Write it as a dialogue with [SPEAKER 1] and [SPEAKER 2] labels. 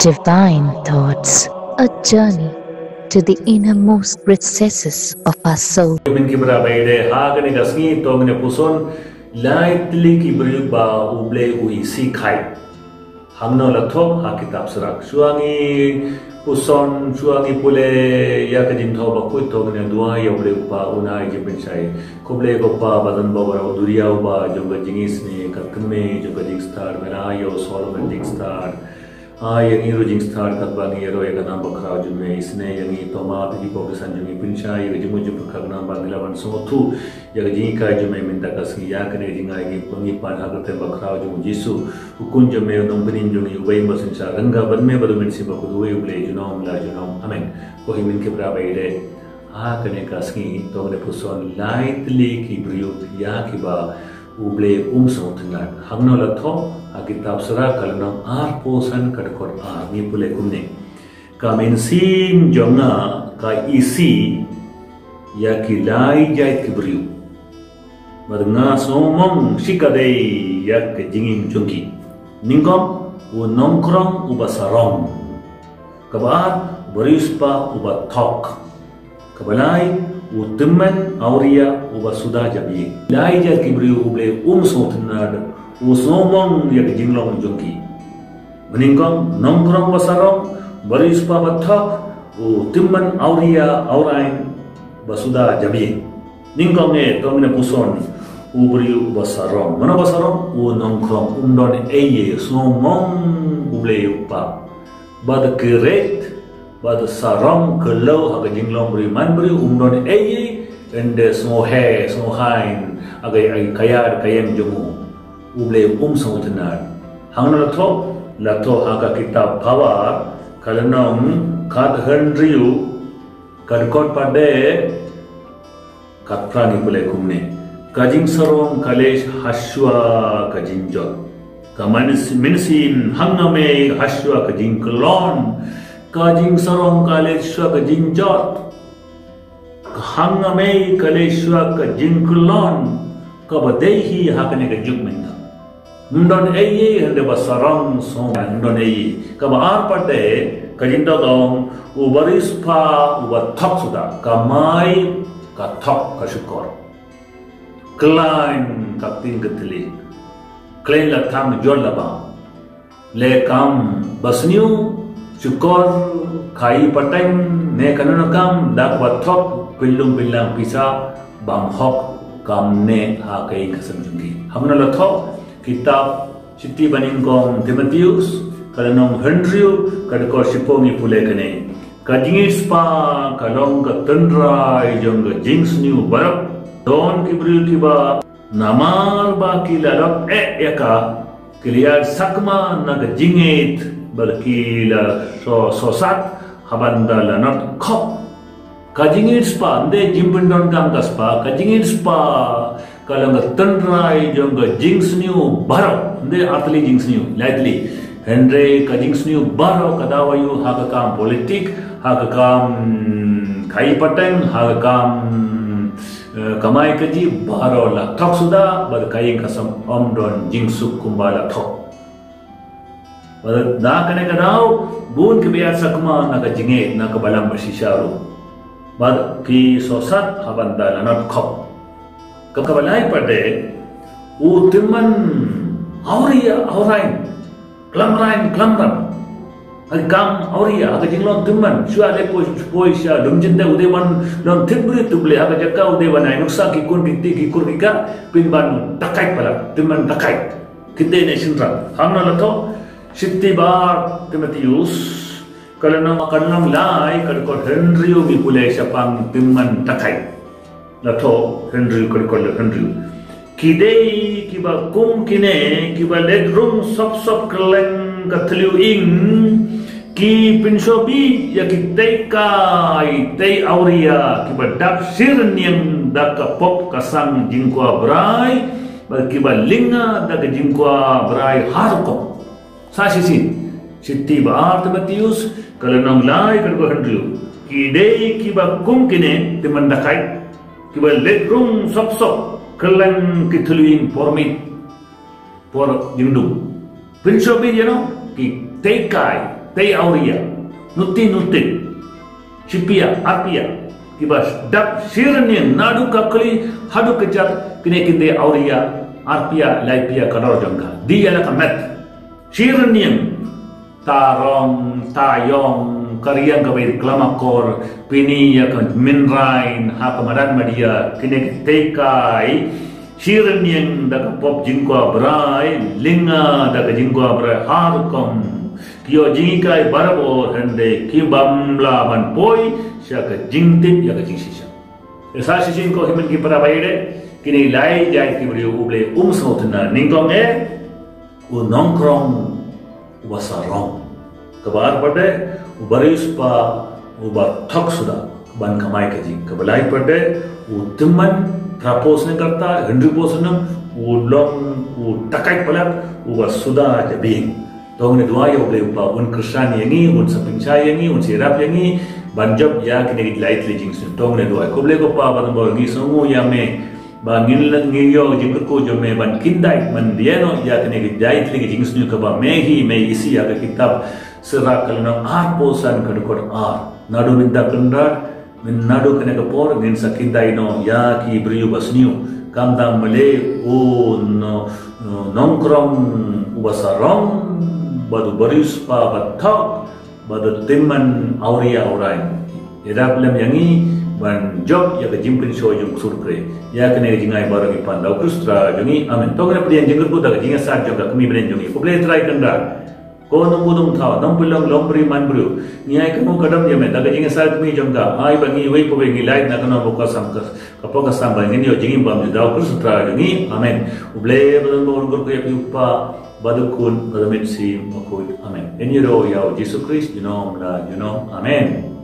[SPEAKER 1] Divine Thoughts, a journey to the innermost recesses of our soul.
[SPEAKER 2] ga hamno la tho ha kitab surak suangi puson suangi pule ya ka jin tho ba ko to ne dua ya uble pa una je bin kuble ko pa badan ba ba duriya ba jo ga jingis ne ka kme jo ga jing star mera yo solomon jing star a yangi ro jing star kat ba ni ro ya nam bakra ju me isne yangi to ma ti ko ke san ju ni pin cha ya ju mu ju ka na ba ni la ban so thu ya ga jing ka ju me min ta ka si ya ka ne jing ai gi pungi pa na ka te bakra ju mu jisu ukun ju me dong bin ju ni wei ma sin cha ranga ban me ba du min si ba ku du wei ble ju nom la um posan kadkor a ni pule kumne ka men sim jonga ka isi ya ki lai jai ki briu madnga somong shikade ya ke jingim chungki ningkom u nongkrong u basarong kabar berispa u batok kabalai u timman auria u basuda jabi lai jai ki briu uble um sotnad u somong ya ke jinglong chungki meningkom nongkrong basarong berispa batok u timman auria aurain basuda jabi ningkom ne tomne puson ubri basarong mana basarong u nongkrong undon eye somong uble upa bad keret bad sarong kelau haga jinglong bri man bri undon eye ende smo he smo hain aga ai kayar kayang jumu uble um sautnar hangna tho la tho haga kitab bhawa kalanong kad hendriu kadkot pade katprani pule kumne. Kajing sarong kalesh haswa kajing jot. Kamanis minsin hangame haswa kajing klon kajing sarong kalesh kajing jot hangame kaleshwa kajing klon kabadehi hakane kajung menga ndon eye hande basarong so ndon eye kaba ar pade kajinda dong ubaris pa ubathak suda kamai kathak kasukor klein kaktin keteli klein la tham jol laba le ne kanana kam dak wathok pillung pillang pisa bang hok kam ne ha kai kasam jungi hamna la thok kitab Siti Baningkong Timotheus kalanong Henryu kadko sipongi pule kane kadingis pa kalong ka tendrai jong ka jings new barap don ki briu ki ba namar ba ki larap e yaka kiliar sakma na ka jingit balki la so habanda la not khop kajingit spa ande jimpindon kam ka spa kajingit spa. Kalong ka tendrai jong ka jings new barap ande artli jings new lightly. Henry kajings new baro kadawayu haga kam politik haga kam kai pateng haga kam kamai kaji baro la thok suda bad kai kasam omdon jingsuk kumbala thok ನಾಲ್ಕನೇ ಕದಾವು boon ಕಿ ಬಿಯಾ ಸಕ್ಮ ನಕ ಜಿಂಗೆ ನಕ ಬಲಂ ಬಶಿಶಾರು ಮದ ಕಿ ಸೋಸ ಹವಂತ ಲನತ್ ಖಪ್ ಕಕ ಬಲಾಯ್ ಪಡೆ ಉ ತಿಮ್ಮನ್ ಅವರಿಯ ಅವರೈನ್ ಕ್ಲಂ rain ಕ್ಲಂ ರಂ ಅದ com ಅವರಿಯ ಅದ ಜಿಂಗ್ಲೋನ್ ತಿಮ್ಮನ್ ಶುವಾದೆ ಪೋಯ್ ಪೋಯ್ಶ ಡುಂಜಿಂದೆ ಉದೇವನ್ ನಂ ತಿಬ್ರಿ ತುಬ್ಲಿ ಅದ ಜಕ್ಕ ಉದೇವನ್ ಐ ನುಕ್ಸಾ ಕಿ ಕುನ್ ಕಿತ್ತಿ ಕಿ ಕುರ್ಕಿಕ ಪಿನ್ ಬನ್ ತಕೈ ಪಲ ತಿಮ್ಮನ್ ತಕೈ ಕಿತ್ತೆ ನೇಷನ್ ರಂ ಹಾಮ್ನ ಲತೋ ಶಿಪ್ತಿಬಾರ್ ತಿಮತಿಯೂಸ್ ಕಲನ ಕಣ್ಣಂ ಲಾಯ್ ಕಡ್ಕೊಂಡು ಹೆಂಡ್ರಿಯು ವಿಪುಲೇ ಶಪಂ ತಿಮ್ಮನ್ ತಥೈ ಲಥೋ ಹೆಂಡ್ರಿಯು ಕಡ್ಕೊಂಡು ಹೆಂಡ್ರಿಯು ಕಿದೇ ಕಿವ ಕುಂ ಕಿನೆ ಕಿವ ಲೆಡ್ರುಂ ಸಪ್ ಸಪ್ ಕ್ಲೆಂ ಕಥಲಿಯು ಇಂ ಕಿ ಪಿನ್ಶೋ ಬಿ ಯಕಿ ತೈ ಕಾಯ್ ತೈ ಔರಿಯ ಕಿವ ಡಬ್ ಶಿರ್ನ್ಯಂ ದಕ್ಕ ಪೊಪ್ ಕಸಂ ಜಿಂಕ್ವಾ ಬ್ರಾಯ್ ಕಿವ ಲಿಂಗ ದಕ್ಕ ಜಿಂಕ್ವಾ ಬ್ರಾಯ್ ಹಾರುಕೊಂಡು Sasi sin. Siti bahar tu matius kalau nam lai kerbau hendriu. Kide kiba kum kine dimandakai. Kiba lekrum sop sop kelang kithuluin pormi por jundu. Pinsho bi jeno ki teikai tei auria nuti nuti. Shipia apia kiba dap sirni nadu kakli hadu kejar kine kinde auria. Arpia, Laipia, Kanor Jangga. Dia adalah Kamet. Kan minrain ha kamaran media kine tekai Shiren yang daga pop jingkwa brai linga daga jingkwa brai harkom kio jingkai barabo hende ki bamla man poi siaka jingtip ya jing sisa esa sisin ko himen ki para bayre kini lai jai ki brio uble um sotna ningkong e u nongkrong wasarong kabar pade u baris pa u ba thak suda ban kamai ka jing kabalai pade u timman propose नहीं करता hundred percent वो long वो टकाई पलक वो सुधा जबींग तो उन्हें दुआ ये उबले उपा उन कृष्ण यंगी उन सपिंचा यंगी उन Sherap यंगी banjab ya kini light leading sun tong ne do ko ble ko pa ban bo ngi songu ya me ba ngin la ngi yo jing ko jo me ban kindai. Man dia no ya kini ki light leading sun ko ba me hi me isi ya ka kitab. Sira kalna ar posan kan ko ar. Nadu minta kanda min nadu kene ka por ngin sakindai no ya ki briu basniu kam dam male o no nongkrong ubasarong badu baris pa bathak badu timman auria aurai ఎదా పిల్లం యంగి one job యొక్క జింపిన్ show యుం సుర్క్రే యాక నేను జింగ్ ఐ బారో ఇప్పన్ లవ్ కృష్ణ జుని ఆమె తోగిన పిల్లి అని జింగర్ పూతా జింగ సార్ జొంగ కుమీ బ్రెన్ జుని కుబ్లే త్రాయ్ కండా కోన మూదం థావ దం పిల్లం లోంబ్రి మన్బ్రు న్యాయ కము కడం యమే దగ జింగ సార్ కుమీ జొంగ ఆయ బంగి వైపు వెంగి లాయ్ నగన బొక్క సంక కపొక సంబంగ నియ జింగి బామ్ దావ్ కృష్ణ త్రాయ్ జుని ఆమె ఉబ్లే బదం బోర్గర్ కు యపి ఉప్ప బదుకున్ బదమిట్ సి మకుయ్ ఆమె ఎన్యరో యావ్ జీసు క్రీస్ యునోమ్ లా యునోమ్ ఆమెన్ ఆమెన్